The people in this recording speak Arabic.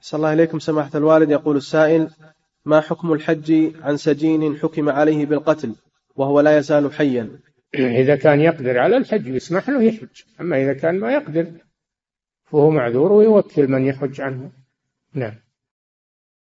أحسن الله إليكم سماحة الوالد. يقول السائل ما حكم الحج عن سجين حكم عليه بالقتل وهو لا يزال حيا؟ إذا كان يقدر على الحج يسمح له يحج أما إذا كان ما يقدر فهو معذور ويوكل من يحج عنه. نعم.